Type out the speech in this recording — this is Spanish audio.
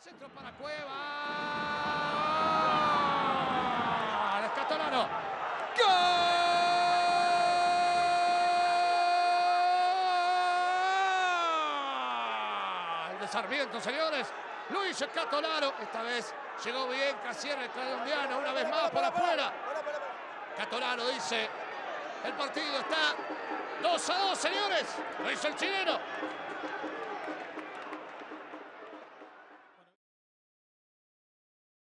Centro para Cueva. Escatorano. ¡Gol! De Sarmiento, señores. Luis Escatolaro. Esta vez llegó bien Casier, el colombiano, una vez más por afuera. Catolano dice, el partido está 2 a 2, señores. Lo hizo el chileno.